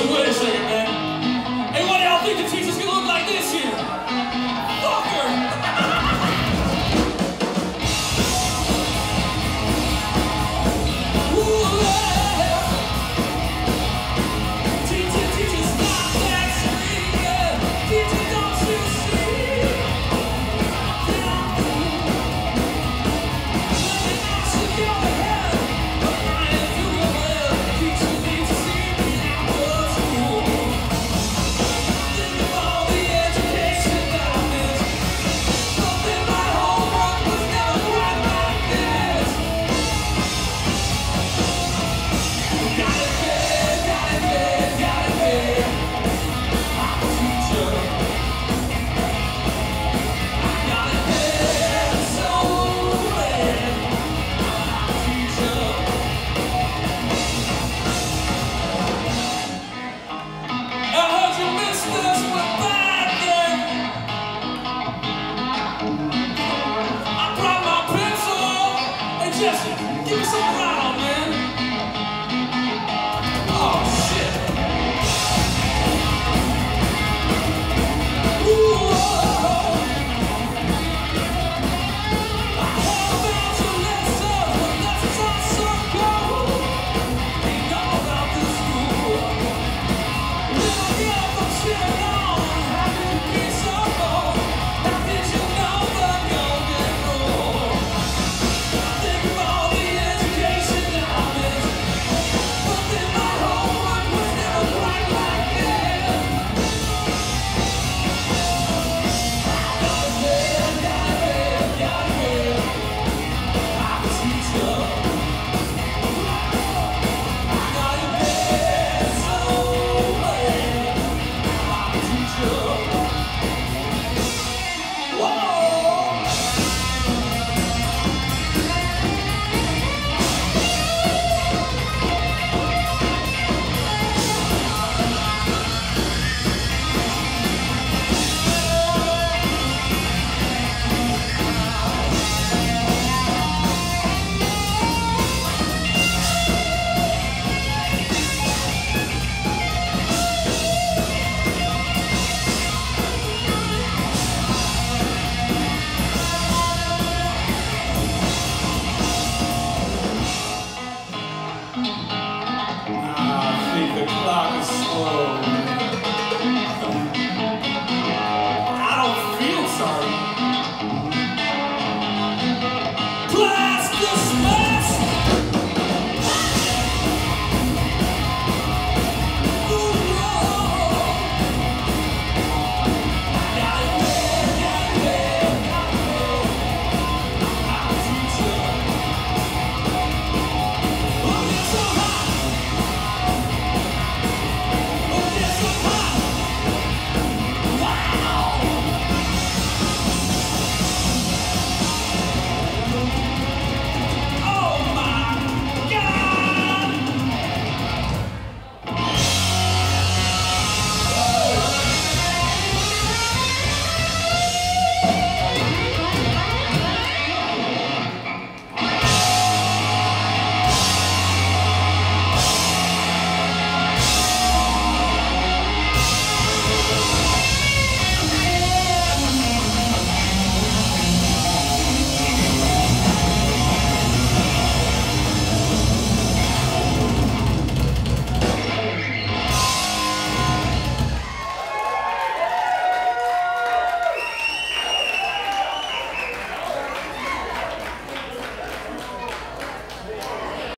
So wait a. Jesse, give me some milagres, Senhor.